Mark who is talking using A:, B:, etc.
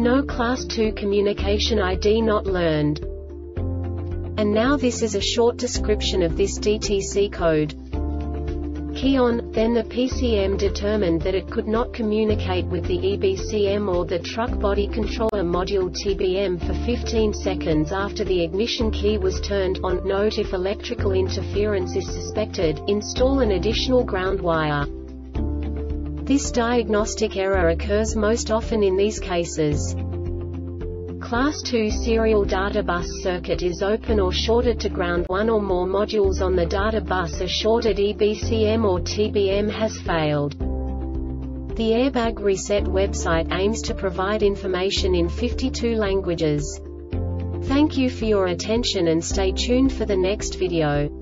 A: no Class 2 communication ID not learned. And now this is a short description of this DTC code. Key on, then the PCM determined that it could not communicate with the EBCM or the Truck Body Controller Module TBM for 15 seconds after the ignition key was turned on. Note if electrical interference is suspected, install an additional ground wire. This diagnostic error occurs most often in these cases. Class 2 serial data bus circuit is open or shorted to ground one or more modules on the data bus a shorted EBCM or TBM has failed. The Airbag Reset website aims to provide information in 52 languages. Thank you for your attention and stay tuned for the next video.